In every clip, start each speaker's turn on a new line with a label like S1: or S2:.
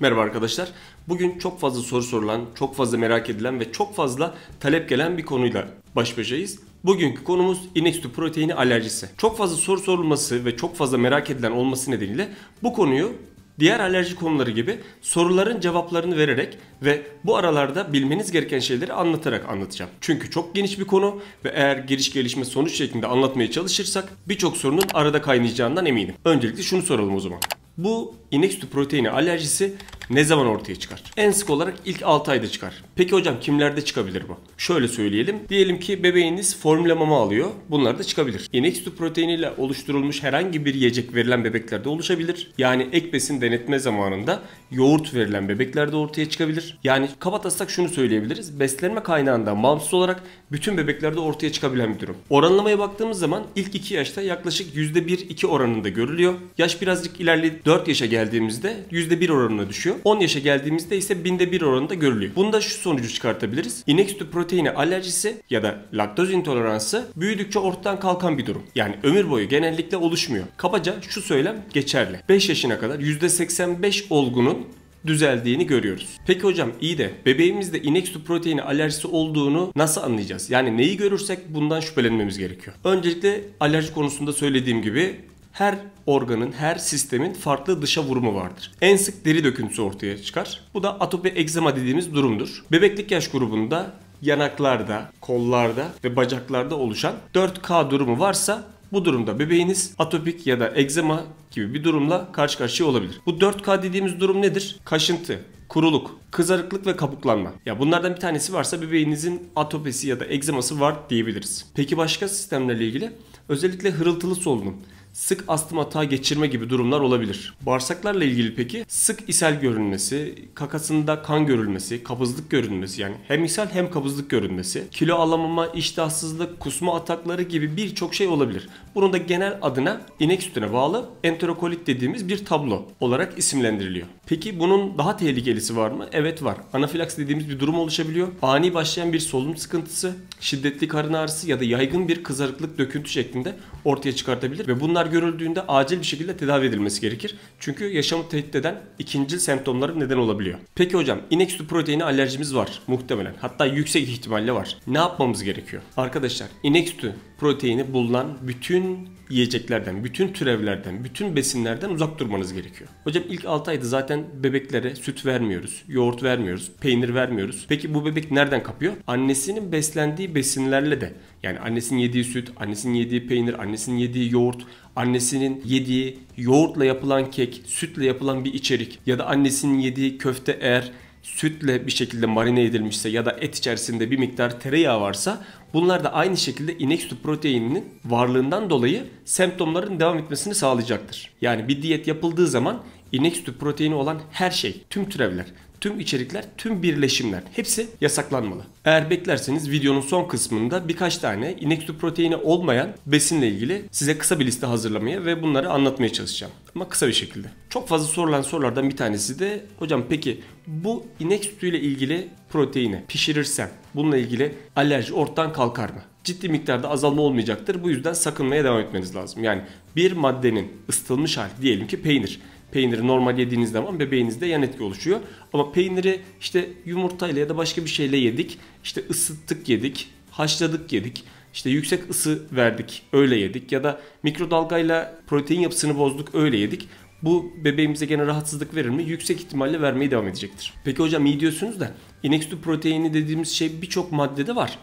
S1: Merhaba arkadaşlar. Bugün çok fazla soru sorulan, çok fazla merak edilen ve çok fazla talep gelen bir konuyla baş başayız. Bugünkü konumuz inek sütü proteini alerjisi. Çok fazla soru sorulması ve çok fazla merak edilen olması nedeniyle bu konuyu diğer alerji konuları gibi soruların cevaplarını vererek ve bu aralarda bilmeniz gereken şeyleri anlatarak anlatacağım. Çünkü çok geniş bir konu ve eğer giriş gelişme sonuç şeklinde anlatmaya çalışırsak birçok sorunun arada kaynayacağından eminim. Öncelikle şunu soralım o zaman. Bu inek sütü proteini alerjisi ne zaman ortaya çıkar? En sık olarak ilk 6 ayda çıkar. Peki hocam kimlerde çıkabilir bu? Şöyle söyleyelim. Diyelim ki bebeğiniz formüle mama alıyor. Bunlar da çıkabilir. İnek sütü proteiniyle oluşturulmuş herhangi bir yiyecek verilen bebeklerde oluşabilir. Yani ek besin denetme zamanında yoğurt verilen bebeklerde ortaya çıkabilir. Yani kabataslak şunu söyleyebiliriz. Beslenme kaynağından bağımsız olarak bütün bebeklerde ortaya çıkabilen bir durum. Oranlamaya baktığımız zaman ilk 2 yaşta yaklaşık %1-2 oranında görülüyor. Yaş birazcık ilerledi 4 yaşa geldiğimizde %1 oranına düşüyor. 10 yaşa geldiğimizde ise binde 1 oranında görülüyor. Bunda şu sonucu çıkartabiliriz. İnek sütü proteini alerjisi ya da laktoz intoleransı büyüdükçe ortadan kalkan bir durum. Yani ömür boyu genellikle oluşmuyor. Kabaca şu söylem geçerli. 5 yaşına kadar %85 olgunun düzeldiğini görüyoruz. Peki hocam iyi de bebeğimizde inek sütü proteini alerjisi olduğunu nasıl anlayacağız? Yani neyi görürsek bundan şüphelenmemiz gerekiyor. Öncelikle alerji konusunda söylediğim gibi her organın, her sistemin farklı dışa vurumu vardır. En sık deri döküntüsü ortaya çıkar. Bu da atopi egzama dediğimiz durumdur. Bebeklik yaş grubunda yanaklarda, kollarda ve bacaklarda oluşan 4K durumu varsa bu durumda bebeğiniz atopik ya da egzama gibi bir durumla karşı karşıya olabilir. Bu 4K dediğimiz durum nedir? Kaşıntı, kuruluk, kızarıklık ve kabuklanma. Ya bunlardan bir tanesi varsa bebeğinizin atopisi ya da egzaması var diyebiliriz. Peki başka sistemlerle ilgili? Özellikle hırıltılı solunum sık astım atağı geçirme gibi durumlar olabilir. Bağırsaklarla ilgili peki sık ishal görünmesi, kakasında kan görülmesi, kabızlık görünmesi yani hem ishal hem kabızlık görünmesi, kilo alamama, iştahsızlık, kusma atakları gibi birçok şey olabilir. Bunun da genel adına inek sütüne bağlı enterokolit dediğimiz bir tablo olarak isimlendiriliyor. Peki bunun daha tehlikelisi var mı? Evet var. Anafilaks dediğimiz bir durum oluşabiliyor. Ani başlayan bir solunum sıkıntısı, şiddetli karın ağrısı ya da yaygın bir kızarıklık döküntü şeklinde ortaya çıkartabilir ve bunlar görüldüğünde acil bir şekilde tedavi edilmesi gerekir. Çünkü yaşamı tehdit eden ikinci semptomları neden olabiliyor. Peki hocam inek sütü proteini alerjimiz var muhtemelen. Hatta yüksek ihtimalle var. Ne yapmamız gerekiyor? Arkadaşlar inek sütü proteini bulunan bütün yiyeceklerden, bütün türevlerden, bütün besinlerden uzak durmanız gerekiyor. Hocam ilk 6 ayda zaten bebeklere süt vermiyoruz, yoğurt vermiyoruz, peynir vermiyoruz. Peki bu bebek nereden kapıyor? Annesinin beslendiği besinlerle de yani annesinin yediği süt, annesinin yediği peynir, annesinin yediği yoğurt, annesinin yediği yoğurtla yapılan kek, sütle yapılan bir içerik ya da annesinin yediği köfte eğer sütle bir şekilde marine edilmişse ya da et içerisinde bir miktar tereyağı varsa bunlar da aynı şekilde inek sütü proteininin varlığından dolayı semptomların devam etmesini sağlayacaktır. Yani bir diyet yapıldığı zaman inek sütü proteini olan her şey, tüm türevler tüm içerikler, tüm birleşimler hepsi yasaklanmalı. Eğer beklerseniz videonun son kısmında birkaç tane inek sütü proteini olmayan besinle ilgili size kısa bir liste hazırlamaya ve bunları anlatmaya çalışacağım. Ama kısa bir şekilde. Çok fazla sorulan sorulardan bir tanesi de hocam peki bu inek sütüyle ilgili proteini pişirirsem bununla ilgili alerji ortadan kalkar mı? ciddi miktarda azalma olmayacaktır. Bu yüzden sakınmaya devam etmeniz lazım. Yani bir maddenin ısıtılmış hali diyelim ki peynir. Peyniri normal yediğiniz zaman bebeğinizde yan etki oluşuyor. Ama peyniri işte yumurtayla ya da başka bir şeyle yedik. İşte ısıttık yedik, haşladık yedik. İşte yüksek ısı verdik öyle yedik ya da mikrodalgayla protein yapısını bozduk öyle yedik. Bu bebeğimize gene rahatsızlık verir mi? Yüksek ihtimalle vermeye devam edecektir. Peki hocam iyi diyorsunuz da inek sütü proteini dediğimiz şey birçok maddede var.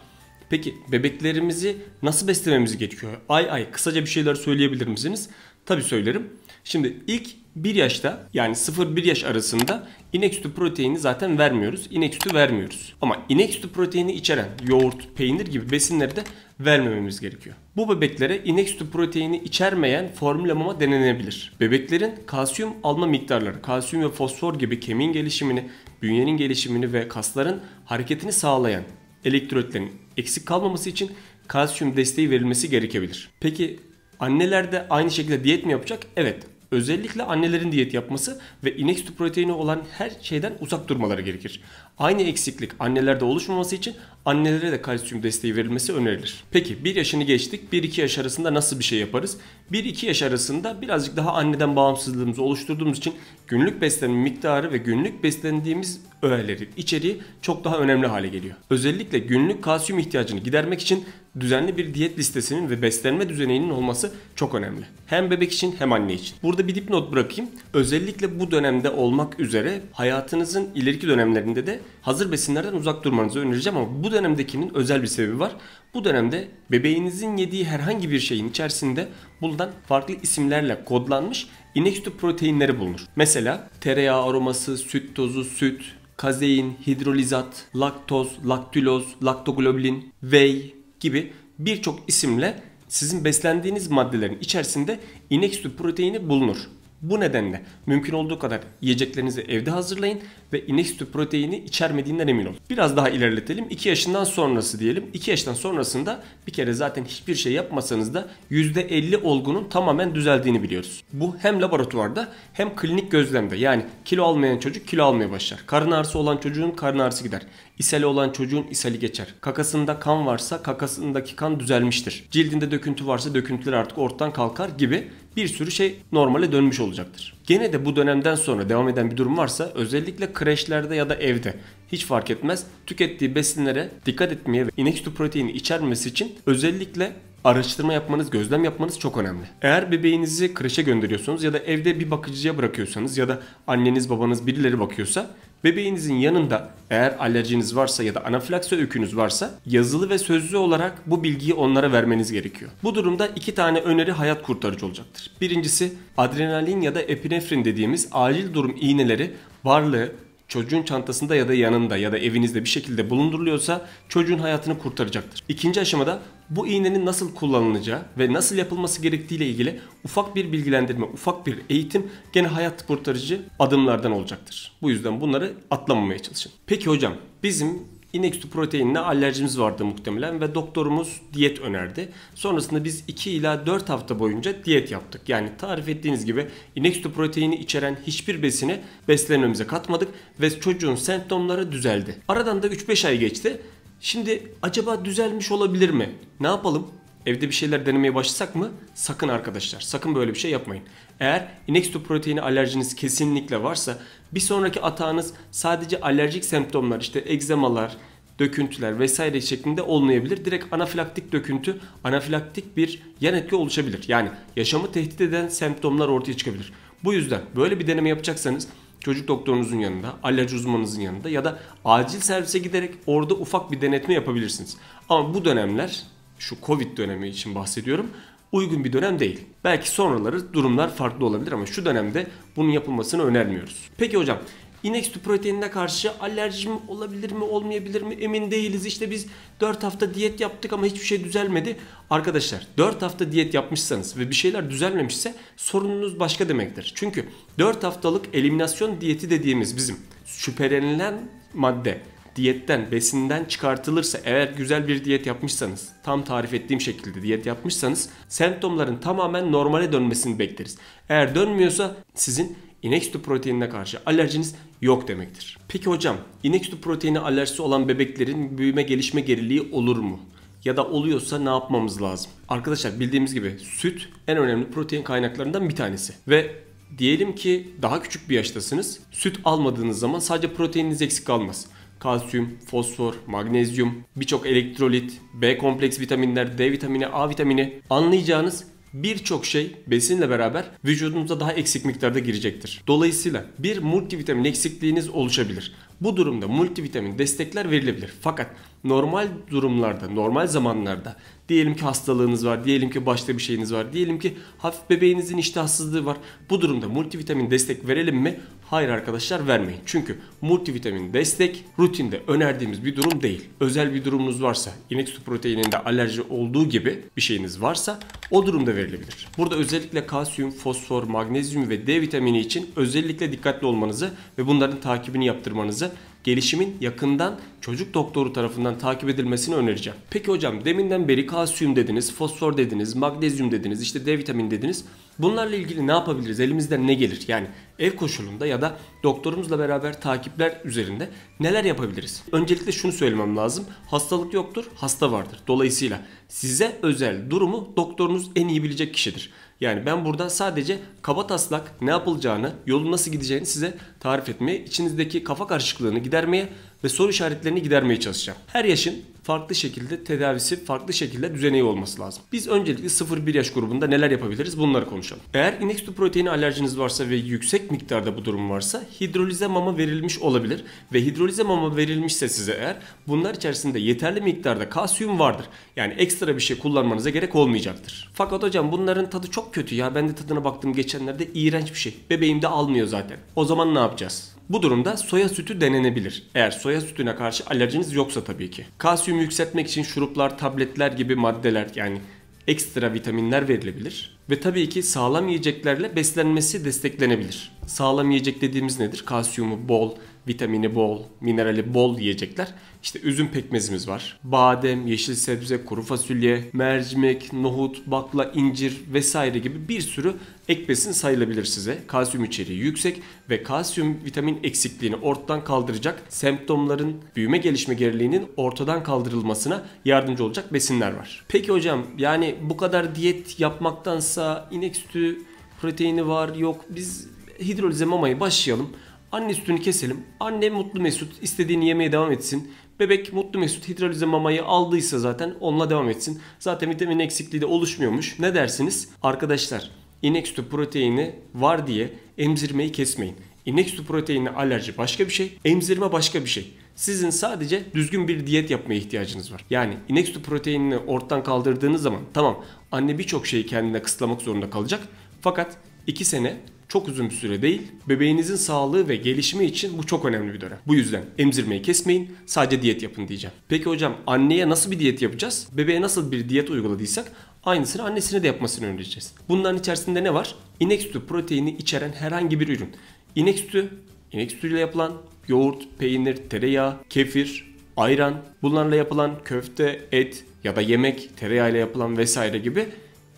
S1: Peki bebeklerimizi nasıl beslememiz gerekiyor? Ay ay kısaca bir şeyler söyleyebilir misiniz? Tabi söylerim. Şimdi ilk 1 yaşta yani 0-1 yaş arasında inek sütü proteini zaten vermiyoruz. İnek sütü vermiyoruz. Ama inek sütü proteini içeren yoğurt, peynir gibi besinleri de vermememiz gerekiyor. Bu bebeklere inek sütü proteini içermeyen formüle mama denenebilir. Bebeklerin kalsiyum alma miktarları, kalsiyum ve fosfor gibi kemiğin gelişimini, bünyenin gelişimini ve kasların hareketini sağlayan elektrotlerin eksik kalmaması için kalsiyum desteği verilmesi gerekebilir. Peki anneler de aynı şekilde diyet mi yapacak? Evet. Özellikle annelerin diyet yapması ve inek sütü proteini olan her şeyden uzak durmaları gerekir. Aynı eksiklik annelerde oluşmaması için annelere de kalsiyum desteği verilmesi önerilir. Peki 1 yaşını geçtik. 1-2 yaş arasında nasıl bir şey yaparız? 1-2 yaş arasında birazcık daha anneden bağımsızlığımızı oluşturduğumuz için günlük beslenme miktarı ve günlük beslendiğimiz öğeleri, içeriği çok daha önemli hale geliyor. Özellikle günlük kalsiyum ihtiyacını gidermek için düzenli bir diyet listesinin ve beslenme düzeninin olması çok önemli. Hem bebek için hem anne için. Burada bir dipnot bırakayım. Özellikle bu dönemde olmak üzere hayatınızın ileriki dönemlerinde de hazır besinlerden uzak durmanızı önereceğim ama bu dönemdekinin özel bir sebebi var. Bu dönemde bebeğinizin yediği herhangi bir şeyin içerisinde bulunan farklı isimlerle kodlanmış inek sütü proteinleri bulunur. Mesela tereyağı aroması, süt tozu, süt, kazein, hidrolizat, laktoz, laktüloz, laktoglobulin, whey gibi birçok isimle sizin beslendiğiniz maddelerin içerisinde inek sütü proteini bulunur. Bu nedenle mümkün olduğu kadar yiyeceklerinizi evde hazırlayın ve inek sütü proteini içermediğinden emin olun. Biraz daha ilerletelim. 2 yaşından sonrası diyelim. 2 yaştan sonrasında bir kere zaten hiçbir şey yapmasanız da %50 olgunun tamamen düzeldiğini biliyoruz. Bu hem laboratuvarda hem klinik gözlemde yani kilo almayan çocuk kilo almaya başlar. Karın ağrısı olan çocuğun karın ağrısı gider. İshali olan çocuğun ishali geçer. Kakasında kan varsa kakasındaki kan düzelmiştir. Cildinde döküntü varsa döküntüler artık ortadan kalkar gibi bir sürü şey normale dönmüş olacaktır. Gene de bu dönemden sonra devam eden bir durum varsa özellikle kreşlerde ya da evde hiç fark etmez tükettiği besinlere dikkat etmeye ve inek sütü proteini içermemesi için özellikle araştırma yapmanız, gözlem yapmanız çok önemli. Eğer bebeğinizi kreşe gönderiyorsunuz ya da evde bir bakıcıya bırakıyorsanız ya da anneniz babanız birileri bakıyorsa bebeğinizin yanında eğer alerjiniz varsa ya da anafilaksi öykünüz varsa yazılı ve sözlü olarak bu bilgiyi onlara vermeniz gerekiyor. Bu durumda iki tane öneri hayat kurtarıcı olacaktır. Birincisi adrenalin ya da epinefrin dediğimiz acil durum iğneleri varlığı çocuğun çantasında ya da yanında ya da evinizde bir şekilde bulunduruluyorsa çocuğun hayatını kurtaracaktır. İkinci aşamada bu iğnenin nasıl kullanılacağı ve nasıl yapılması gerektiği ile ilgili ufak bir bilgilendirme, ufak bir eğitim gene hayat kurtarıcı adımlardan olacaktır. Bu yüzden bunları atlamamaya çalışın. Peki hocam bizim inek sütü proteinine alerjimiz vardı muhtemelen ve doktorumuz diyet önerdi. Sonrasında biz 2 ila 4 hafta boyunca diyet yaptık. Yani tarif ettiğiniz gibi inek sütü proteini içeren hiçbir besini beslenmemize katmadık ve çocuğun semptomları düzeldi. Aradan da 3-5 ay geçti. Şimdi acaba düzelmiş olabilir mi? Ne yapalım? Evde bir şeyler denemeye başlasak mı? Sakın arkadaşlar. Sakın böyle bir şey yapmayın. Eğer inek sütü proteini alerjiniz kesinlikle varsa bir sonraki atağınız sadece alerjik semptomlar işte egzemalar, döküntüler vesaire şeklinde olmayabilir. Direkt anafilaktik döküntü, anafilaktik bir yan etki oluşabilir. Yani yaşamı tehdit eden semptomlar ortaya çıkabilir. Bu yüzden böyle bir deneme yapacaksanız çocuk doktorunuzun yanında, alerji uzmanınızın yanında ya da acil servise giderek orada ufak bir denetme yapabilirsiniz. Ama bu dönemler şu Covid dönemi için bahsediyorum uygun bir dönem değil. Belki sonraları durumlar farklı olabilir ama şu dönemde bunun yapılmasını önermiyoruz. Peki hocam inek sütü proteinine karşı alerjim olabilir mi olmayabilir mi emin değiliz. İşte biz 4 hafta diyet yaptık ama hiçbir şey düzelmedi. Arkadaşlar 4 hafta diyet yapmışsanız ve bir şeyler düzelmemişse sorununuz başka demektir. Çünkü 4 haftalık eliminasyon diyeti dediğimiz bizim şüphelenilen madde diyetten, besinden çıkartılırsa eğer güzel bir diyet yapmışsanız, tam tarif ettiğim şekilde diyet yapmışsanız semptomların tamamen normale dönmesini bekleriz. Eğer dönmüyorsa sizin inek sütü proteinine karşı alerjiniz yok demektir. Peki hocam, inek sütü proteini alerjisi olan bebeklerin büyüme gelişme geriliği olur mu? Ya da oluyorsa ne yapmamız lazım? Arkadaşlar bildiğimiz gibi süt en önemli protein kaynaklarından bir tanesi. Ve diyelim ki daha küçük bir yaştasınız. Süt almadığınız zaman sadece proteininiz eksik kalmaz kalsiyum, fosfor, magnezyum, birçok elektrolit, B kompleks vitaminler, D vitamini, A vitamini anlayacağınız birçok şey besinle beraber vücudunuza daha eksik miktarda girecektir. Dolayısıyla bir multivitamin eksikliğiniz oluşabilir. Bu durumda multivitamin destekler verilebilir. Fakat normal durumlarda, normal zamanlarda diyelim ki hastalığınız var, diyelim ki başta bir şeyiniz var, diyelim ki hafif bebeğinizin iştahsızlığı var. Bu durumda multivitamin destek verelim mi? Hayır arkadaşlar vermeyin. Çünkü multivitamin destek rutinde önerdiğimiz bir durum değil. Özel bir durumunuz varsa, inek sütü proteininde alerji olduğu gibi bir şeyiniz varsa o durumda verilebilir. Burada özellikle kalsiyum, fosfor, magnezyum ve D vitamini için özellikle dikkatli olmanızı ve bunların takibini yaptırmanızı gelişimin yakından çocuk doktoru tarafından takip edilmesini önereceğim. Peki hocam deminden beri kalsiyum dediniz, fosfor dediniz, magnezyum dediniz, işte D vitamini dediniz. Bunlarla ilgili ne yapabiliriz? Elimizden ne gelir? Yani ev koşulunda ya da doktorumuzla beraber takipler üzerinde neler yapabiliriz? Öncelikle şunu söylemem lazım. Hastalık yoktur, hasta vardır. Dolayısıyla size özel durumu doktorunuz en iyi bilecek kişidir. Yani ben burada sadece kaba taslak ne yapılacağını, yolun nasıl gideceğini size tarif etmeye, içinizdeki kafa karışıklığını gidermeye ve soru işaretlerini gidermeye çalışacağım. Her yaşın farklı şekilde tedavisi, farklı şekilde düzeneği olması lazım. Biz öncelikle 0-1 yaş grubunda neler yapabiliriz bunları konuşalım. Eğer inek sütü proteini alerjiniz varsa ve yüksek miktarda bu durum varsa hidrolize mama verilmiş olabilir ve hidrolize mama verilmişse size eğer bunlar içerisinde yeterli miktarda kalsiyum vardır. Yani ekstra bir şey kullanmanıza gerek olmayacaktır. Fakat hocam bunların tadı çok kötü ya. Ben de tadına baktım geçenlerde iğrenç bir şey. Bebeğim de almıyor zaten. O zaman ne yapacağız? Bu durumda soya sütü denenebilir. Eğer soya sütüne karşı alerjiniz yoksa tabii ki. Kalsiyum yükseltmek için şuruplar, tabletler gibi maddeler yani ekstra vitaminler verilebilir. Ve tabii ki sağlam yiyeceklerle beslenmesi desteklenebilir. Sağlam yiyecek dediğimiz nedir? Kalsiyumu bol, vitamini bol, minerali bol yiyecekler. İşte üzüm pekmezimiz var. Badem, yeşil sebze, kuru fasulye, mercimek, nohut, bakla, incir vesaire gibi bir sürü ek besin sayılabilir size. Kalsiyum içeriği yüksek ve kalsiyum vitamin eksikliğini ortadan kaldıracak semptomların büyüme gelişme geriliğinin ortadan kaldırılmasına yardımcı olacak besinler var. Peki hocam yani bu kadar diyet yapmaktansa inek sütü proteini var yok biz hidrolize mamayı başlayalım. Anne sütünü keselim. Anne mutlu mesut istediğini yemeye devam etsin. Bebek mutlu mesut hidrolize mamayı aldıysa zaten onunla devam etsin. Zaten vitamin eksikliği de oluşmuyormuş. Ne dersiniz? Arkadaşlar inek sütü proteini var diye emzirmeyi kesmeyin. İnek sütü proteini alerji başka bir şey, emzirme başka bir şey. Sizin sadece düzgün bir diyet yapmaya ihtiyacınız var. Yani inek sütü proteinini ortadan kaldırdığınız zaman tamam anne birçok şeyi kendine kısıtlamak zorunda kalacak. Fakat 2 sene çok uzun bir süre değil. Bebeğinizin sağlığı ve gelişimi için bu çok önemli bir dönem. Bu yüzden emzirmeyi kesmeyin, sadece diyet yapın diyeceğim. Peki hocam anneye nasıl bir diyet yapacağız? Bebeğe nasıl bir diyet uyguladıysak aynısını annesine de yapmasını önereceğiz. Bunların içerisinde ne var? İnek sütü proteini içeren herhangi bir ürün. İnek sütü, inek sütüyle yapılan yoğurt, peynir, tereyağı, kefir, ayran, bunlarla yapılan köfte, et ya da yemek, tereyağıyla yapılan vesaire gibi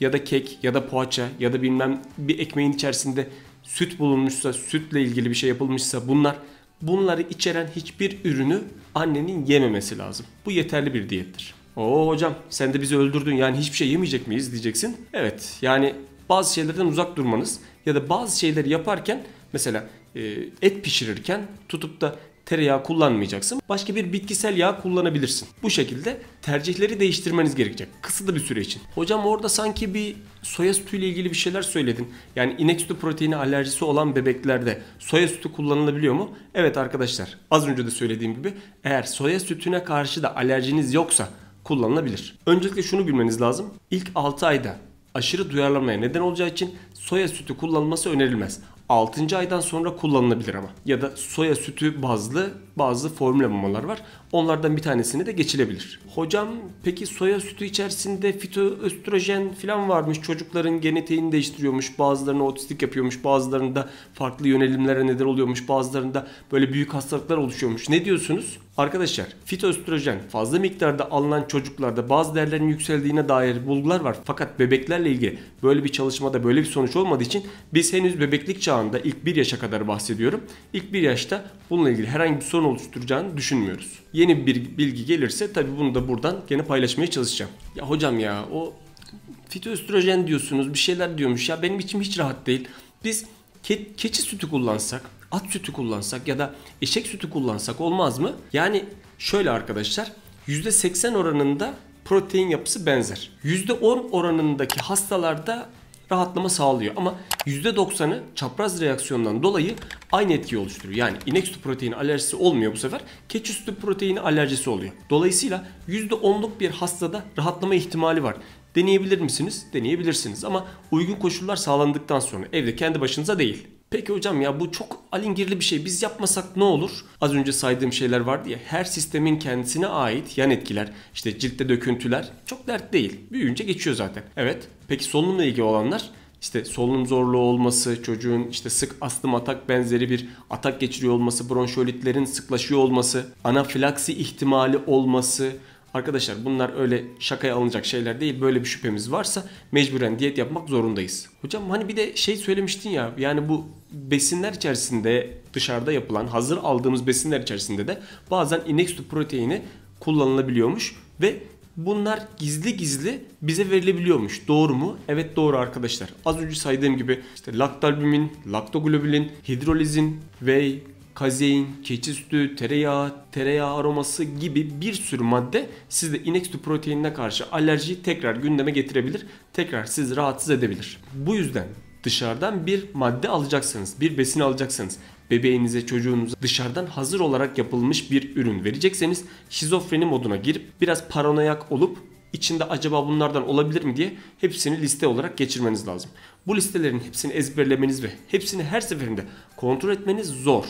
S1: ya da kek ya da poğaça ya da bilmem bir ekmeğin içerisinde süt bulunmuşsa, sütle ilgili bir şey yapılmışsa bunlar bunları içeren hiçbir ürünü annenin yememesi lazım. Bu yeterli bir diyettir. Oo hocam sen de bizi öldürdün yani hiçbir şey yemeyecek miyiz diyeceksin. Evet yani bazı şeylerden uzak durmanız ya da bazı şeyleri yaparken mesela e, et pişirirken tutup da tereyağı kullanmayacaksın. Başka bir bitkisel yağ kullanabilirsin. Bu şekilde tercihleri değiştirmeniz gerekecek. Kısıtlı bir süre için. Hocam orada sanki bir soya sütüyle ilgili bir şeyler söyledin. Yani inek sütü proteini alerjisi olan bebeklerde soya sütü kullanılabiliyor mu? Evet arkadaşlar. Az önce de söylediğim gibi eğer soya sütüne karşı da alerjiniz yoksa kullanılabilir. Öncelikle şunu bilmeniz lazım. İlk 6 ayda aşırı duyarlanmaya neden olacağı için soya sütü kullanılması önerilmez. 6. aydan sonra kullanılabilir ama. Ya da soya sütü bazlı bazı formüle mamalar var. Onlardan bir tanesini de geçilebilir. Hocam peki soya sütü içerisinde fitoöstrojen falan varmış. Çocukların genetiğini değiştiriyormuş. Bazılarını otistik yapıyormuş. Bazılarında farklı yönelimlere neden oluyormuş. Bazılarında böyle büyük hastalıklar oluşuyormuş. Ne diyorsunuz? Arkadaşlar fitoöstrojen fazla miktarda alınan çocuklarda bazı değerlerin yükseldiğine dair bulgular var. Fakat bebeklerle ilgili böyle bir çalışmada böyle bir sonuç olmadığı için biz henüz bebeklik çağında ilk 1 yaşa kadar bahsediyorum. İlk 1 yaşta bununla ilgili herhangi bir sorun oluşturacağını düşünmüyoruz. Yeni bir bilgi gelirse tabi bunu da buradan gene paylaşmaya çalışacağım. Ya hocam ya o fitoöstrojen diyorsunuz bir şeyler diyormuş ya benim içim hiç rahat değil. Biz ke- keçi sütü kullansak, at sütü kullansak ya da eşek sütü kullansak olmaz mı? Yani şöyle arkadaşlar %80 oranında protein yapısı benzer. %10 oranındaki hastalarda rahatlama sağlıyor. Ama %90'ı çapraz reaksiyondan dolayı aynı etkiyi oluşturuyor. Yani inek sütü proteini alerjisi olmuyor bu sefer. Keçi sütü proteini alerjisi oluyor. Dolayısıyla %10'luk bir hastada rahatlama ihtimali var. Deneyebilir misiniz? Deneyebilirsiniz ama uygun koşullar sağlandıktan sonra evde kendi başınıza değil. Peki hocam ya bu çok alingirli bir şey. Biz yapmasak ne olur? Az önce saydığım şeyler vardı ya. Her sistemin kendisine ait yan etkiler, işte ciltte döküntüler çok dert değil. Büyüyünce geçiyor zaten. Evet. Peki solunumla ilgili olanlar işte solunum zorluğu olması, çocuğun işte sık astım atak benzeri bir atak geçiriyor olması, bronşolitlerin sıklaşıyor olması, anafilaksi ihtimali olması, Arkadaşlar bunlar öyle şakaya alınacak şeyler değil. Böyle bir şüphemiz varsa mecburen diyet yapmak zorundayız. Hocam hani bir de şey söylemiştin ya yani bu besinler içerisinde dışarıda yapılan hazır aldığımız besinler içerisinde de bazen inek sütü proteini kullanılabiliyormuş ve bunlar gizli gizli bize verilebiliyormuş. Doğru mu? Evet doğru arkadaşlar. Az önce saydığım gibi işte laktalbumin, laktoglobulin, hidrolizin, whey, kazein, keçi sütü, tereyağı, tereyağı aroması gibi bir sürü madde sizde inek sütü proteinine karşı alerjiyi tekrar gündeme getirebilir. Tekrar sizi rahatsız edebilir. Bu yüzden dışarıdan bir madde alacaksınız, bir besin alacaksınız bebeğinize, çocuğunuza dışarıdan hazır olarak yapılmış bir ürün verecekseniz şizofreni moduna girip biraz paranoyak olup içinde acaba bunlardan olabilir mi diye hepsini liste olarak geçirmeniz lazım. Bu listelerin hepsini ezberlemeniz ve hepsini her seferinde kontrol etmeniz zor.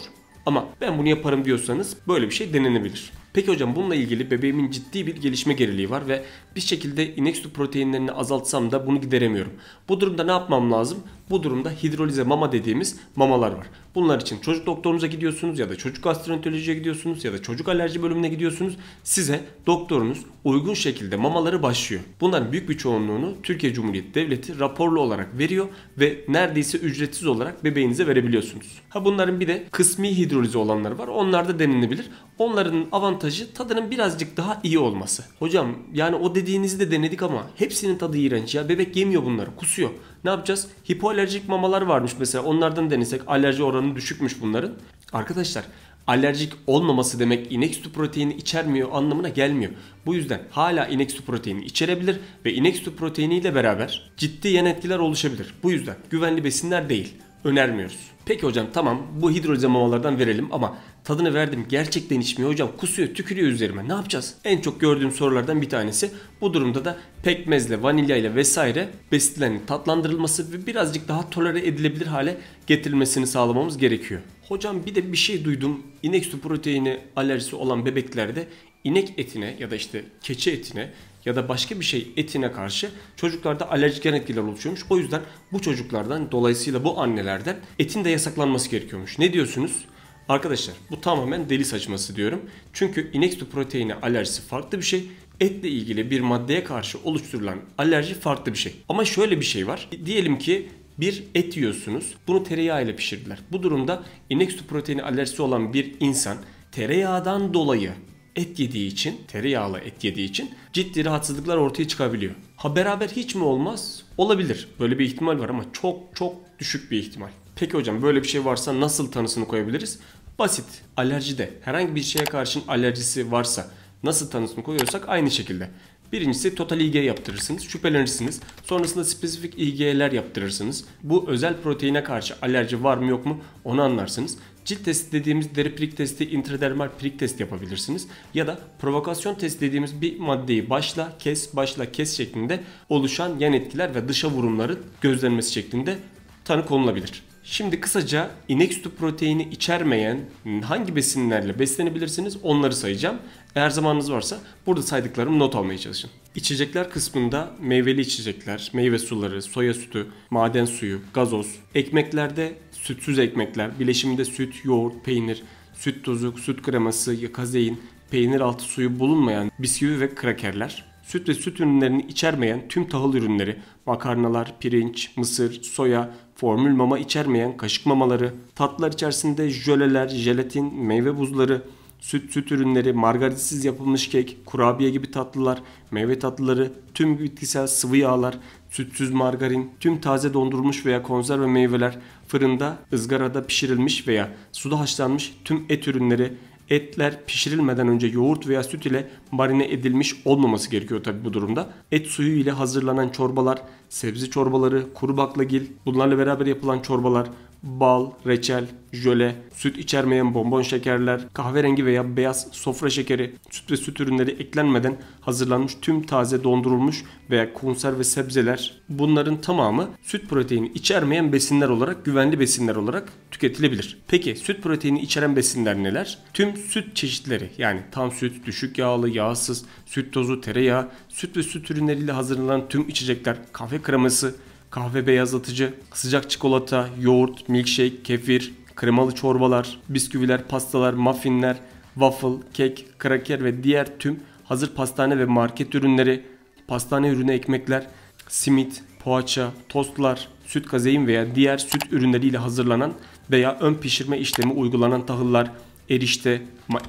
S1: Ama ben bunu yaparım diyorsanız böyle bir şey denenebilir. Peki hocam bununla ilgili bebeğimin ciddi bir gelişme geriliği var ve bir şekilde inek sütü proteinlerini azaltsam da bunu gideremiyorum. Bu durumda ne yapmam lazım? Bu durumda hidrolize mama dediğimiz mamalar var. Bunlar için çocuk doktorunuza gidiyorsunuz ya da çocuk gastroenterolojiye gidiyorsunuz ya da çocuk alerji bölümüne gidiyorsunuz. Size doktorunuz uygun şekilde mamaları başlıyor. Bunların büyük bir çoğunluğunu Türkiye Cumhuriyeti Devleti raporlu olarak veriyor ve neredeyse ücretsiz olarak bebeğinize verebiliyorsunuz. Ha bunların bir de kısmi hidrolize olanları var. Onlar da denenebilir. Onların avantajı tadının birazcık daha iyi olması. Hocam yani o dediğinizi de denedik ama hepsinin tadı iğrenç ya. Bebek yemiyor bunları kusuyor. Ne yapacağız? Hipoalerjik mamalar varmış mesela onlardan denesek alerji oranı düşükmüş bunların. Arkadaşlar alerjik olmaması demek inek sütü proteini içermiyor anlamına gelmiyor. Bu yüzden hala inek sütü proteini içerebilir ve inek sütü proteini ile beraber ciddi yan etkiler oluşabilir. Bu yüzden güvenli besinler değil önermiyoruz. Peki hocam tamam bu hidrolize mamalardan verelim ama tadını verdim gerçekten içmiyor hocam kusuyor tükürüyor üzerime ne yapacağız? En çok gördüğüm sorulardan bir tanesi bu durumda da pekmezle vanilya ile vesaire besinlerin tatlandırılması ve birazcık daha tolere edilebilir hale getirilmesini sağlamamız gerekiyor. Hocam bir de bir şey duydum inek sütü proteini alerjisi olan bebeklerde inek etine ya da işte keçi etine ya da başka bir şey etine karşı çocuklarda alerjik yan etkiler oluşuyormuş. O yüzden bu çocuklardan dolayısıyla bu annelerden etin de yasaklanması gerekiyormuş. Ne diyorsunuz? Arkadaşlar bu tamamen deli saçması diyorum. Çünkü inek sütü proteini alerjisi farklı bir şey. Etle ilgili bir maddeye karşı oluşturulan alerji farklı bir şey. Ama şöyle bir şey var. Diyelim ki bir et yiyorsunuz. Bunu tereyağı ile pişirdiler. Bu durumda inek sütü proteini alerjisi olan bir insan tereyağdan dolayı et yediği için, tereyağlı et yediği için ciddi rahatsızlıklar ortaya çıkabiliyor. Ha beraber hiç mi olmaz? Olabilir. Böyle bir ihtimal var ama çok çok düşük bir ihtimal. Peki hocam böyle bir şey varsa nasıl tanısını koyabiliriz? Basit. Alerjide herhangi bir şeye karşın alerjisi varsa nasıl tanısını koyuyorsak aynı şekilde. Birincisi total IgG yaptırırsınız, şüphelenirsiniz. Sonrasında spesifik IgG'ler yaptırırsınız. Bu özel proteine karşı alerji var mı yok mu onu anlarsınız. Cilt testi dediğimiz deri prik testi, intradermal prik testi yapabilirsiniz. Ya da provokasyon testi dediğimiz bir maddeyi başla, kes, başla, kes şeklinde oluşan yan etkiler ve dışa vurumların gözlenmesi şeklinde tanı konulabilir. Şimdi kısaca inek sütü proteini içermeyen hangi besinlerle beslenebilirsiniz onları sayacağım. Eğer zamanınız varsa burada saydıklarımı not almaya çalışın. İçecekler kısmında meyveli içecekler, meyve suları, soya sütü, maden suyu, gazoz, ekmeklerde sütsüz ekmekler, bileşiminde süt, yoğurt, peynir, süt tozu, süt kreması, kazein, peynir altı suyu bulunmayan bisküvi ve krakerler, süt ve süt ürünlerini içermeyen tüm tahıl ürünleri, makarnalar, pirinç, mısır, soya, formül mama içermeyen kaşık mamaları, tatlılar içerisinde jöleler, jelatin, meyve buzları, süt, süt ürünleri, margaritsiz yapılmış kek, kurabiye gibi tatlılar, meyve tatlıları, tüm bitkisel sıvı yağlar, sütsüz margarin, tüm taze dondurulmuş veya konserve meyveler, fırında, ızgarada pişirilmiş veya suda haşlanmış tüm et ürünleri, etler pişirilmeden önce yoğurt veya süt ile marine edilmiş olmaması gerekiyor tabi bu durumda. Et suyu ile hazırlanan çorbalar, sebze çorbaları, kuru baklagil, bunlarla beraber yapılan çorbalar, bal, reçel, jöle, süt içermeyen bonbon şekerler, kahverengi veya beyaz sofra şekeri, süt ve süt ürünleri eklenmeden hazırlanmış tüm taze dondurulmuş veya konserve sebzeler bunların tamamı süt proteini içermeyen besinler olarak güvenli besinler olarak tüketilebilir. Peki süt proteini içeren besinler neler? Tüm süt çeşitleri yani tam süt, düşük yağlı, yağsız, süt tozu, tereyağı, süt ve süt ürünleriyle hazırlanan tüm içecekler, kahve kreması, kahve beyazlatıcı, sıcak çikolata, yoğurt, milkshake, kefir, kremalı çorbalar, bisküviler, pastalar, muffinler, waffle, kek, kraker ve diğer tüm hazır pastane ve market ürünleri, pastane ürünü ekmekler, simit, poğaça, tostlar, süt kazein veya diğer süt ürünleriyle hazırlanan veya ön pişirme işlemi uygulanan tahıllar, erişte,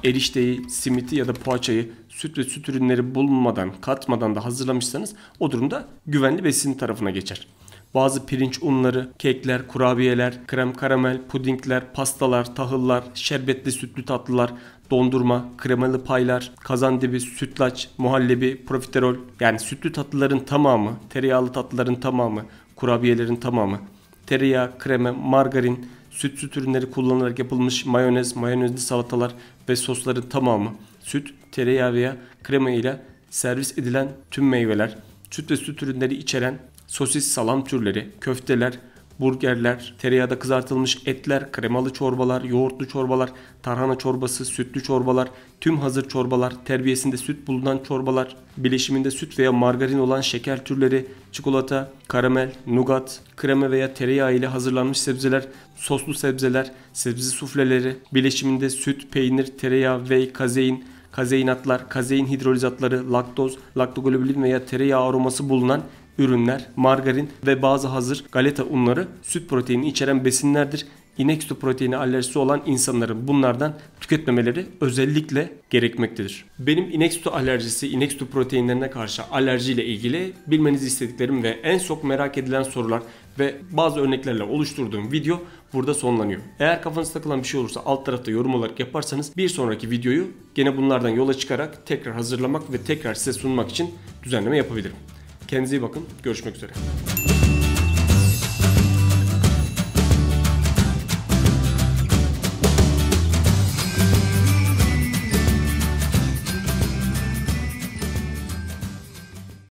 S1: erişteyi, simiti ya da poğaçayı süt ve süt ürünleri bulunmadan, katmadan da hazırlamışsanız o durumda güvenli besin tarafına geçer. Bazı pirinç unları, kekler, kurabiyeler, krem karamel, pudingler, pastalar, tahıllar, şerbetli sütlü tatlılar, dondurma, kremalı paylar, kazandibi, sütlaç, muhallebi, profiterol yani sütlü tatlıların tamamı, tereyağlı tatlıların tamamı, kurabiyelerin tamamı, tereyağı, kreme, margarin, süt süt ürünleri kullanılarak yapılmış mayonez, mayonezli salatalar ve sosların tamamı, süt, tereyağı veya krema ile servis edilen tüm meyveler, süt ve süt ürünleri içeren sosis, salam türleri, köfteler, burgerler, tereyağda kızartılmış etler, kremalı çorbalar, yoğurtlu çorbalar, tarhana çorbası, sütlü çorbalar, tüm hazır çorbalar, terbiyesinde süt bulunan çorbalar, bileşiminde süt veya margarin olan şeker türleri, çikolata, karamel, nugat, krema veya tereyağı ile hazırlanmış sebzeler, soslu sebzeler, sebze sufleleri, bileşiminde süt, peynir, tereyağı, whey, kazein, kazeinatlar, kazein hidrolizatları, laktoz, laktoglobulin veya tereyağı aroması bulunan ürünler, margarin ve bazı hazır galeta unları süt proteini içeren besinlerdir. İnek sütü proteini alerjisi olan insanların bunlardan tüketmemeleri özellikle gerekmektedir. Benim inek sütü alerjisi, inek sütü proteinlerine karşı alerjiyle ilgili bilmenizi istediklerim ve en çok merak edilen sorular ve bazı örneklerle oluşturduğum video burada sonlanıyor. Eğer kafanızda takılan bir şey olursa alt tarafta yorum olarak yaparsanız bir sonraki videoyu gene bunlardan yola çıkarak tekrar hazırlamak ve tekrar size sunmak için düzenleme yapabilirim. Kendinize iyi bakın. Görüşmek üzere.